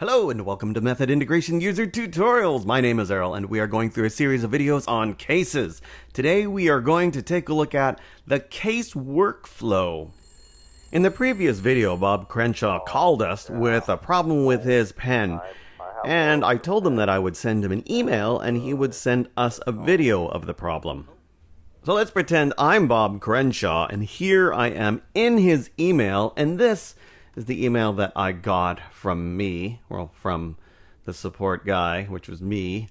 Hello and welcome to Method Integration User Tutorials. My name is Earl and we are going through a series of videos on cases. Today we are going to take a look at the case workflow. In the previous video, Bob Crenshaw called us with a problem with his pen. And I told him that I would send him an email and he would send us a video of the problem. So let's pretend I'm Bob Crenshaw and here I am in his email and this is the email that I got from me, well, from the support guy, which was me.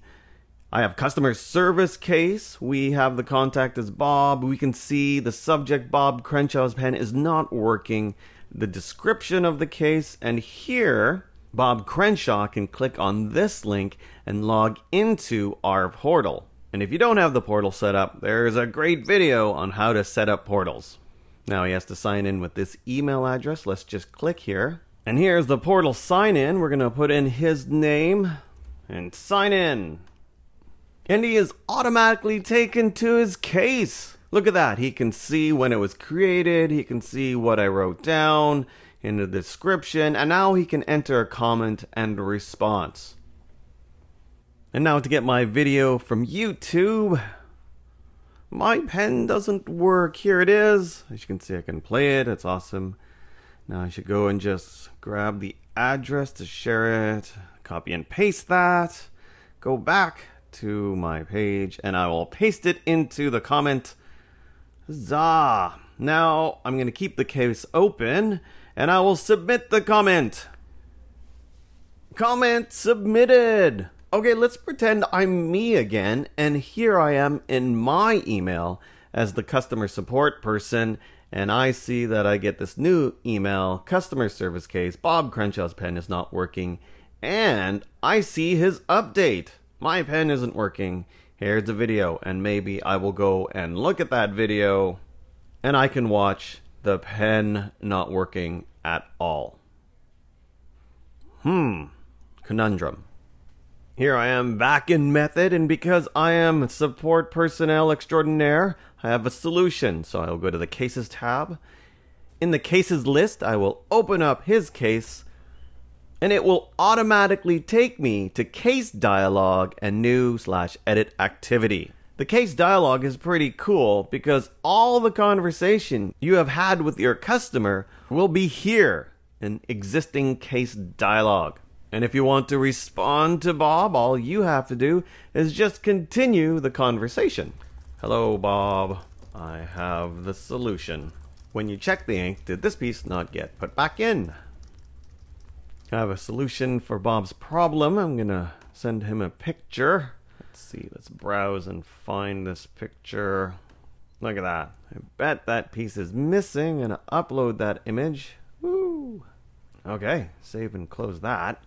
I have customer service case. We have the contact as Bob. We can see the subject Bob Crenshaw's pen is not working. The description of the case, and here Bob Crenshaw can click on this link and log into our portal. And if you don't have the portal set up, there's a great video on how to set up portals. Now he has to sign in with this email address. Let's just click here. And here's the portal sign in. We're going to put in his name and sign in. And he is automatically taken to his case. Look at that. He can see when it was created. He can see what I wrote down in the description. And now he can enter a comment and response. And now to get my video from YouTube. My pen doesn't work. Here it is. As you can see, I can play it. It's awesome. Now I should go and just grab the address to share it, copy and paste that, go back to my page, and I will paste it into the comment. Huzzah! Now I'm going to keep the case open, and I will submit the comment. Comment submitted! Okay, let's pretend I'm me again, and here I am in my email as the customer support person, and I see that I get this new email, customer service case, Bob Crenshaw's pen is not working, and I see his update. My pen isn't working. Here's a video, and maybe I will go and look at that video, and I can watch the pen not working at all. Hmm, conundrum. Here I am back in method, and because I am support personnel extraordinaire, I have a solution. So I'll go to the cases tab. In the cases list, I will open up his case, and it will automatically take me to case dialog and new slash edit activity. The case dialog is pretty cool because all the conversation you have had with your customer will be here in existing case dialog. And if you want to respond to Bob, all you have to do is just continue the conversation. Hello, Bob. I have the solution. When you check the ink, did this piece not get put back in? I have a solution for Bob's problem. I'm going to send him a picture. Let's see, let's browse and find this picture. Look at that. I bet that piece is missing and upload that image. Woo! Okay, save and close that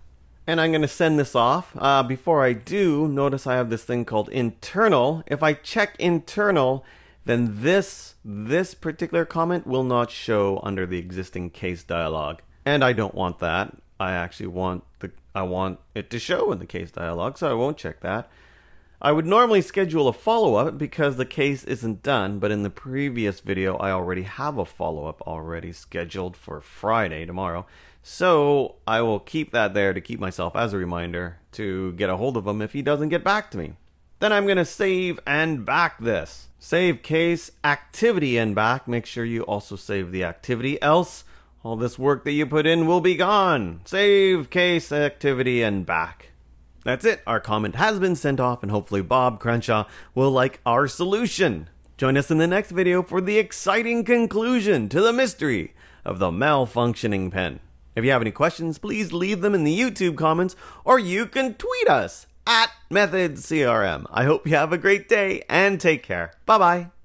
and I'm going to send this off. Uh, before I do, notice I have this thing called internal. If I check internal, then this, this particular comment will not show under the existing case dialog. And I don't want that. I actually want the, I want it to show in the case dialog, so I won't check that. I would normally schedule a follow-up because the case isn't done, but in the previous video I already have a follow-up already scheduled for Friday, tomorrow. So I will keep that there to keep myself as a reminder to get a hold of him if he doesn't get back to me. Then I'm going to save and back this. Save case activity and back. Make sure you also save the activity, else all this work that you put in will be gone. Save case activity and back. That's it. Our comment has been sent off and hopefully Bob Crenshaw will like our solution. Join us in the next video for the exciting conclusion to the mystery of the malfunctioning pen. If you have any questions, please leave them in the YouTube comments or you can tweet us at MethodCRM. I hope you have a great day and take care. Bye bye.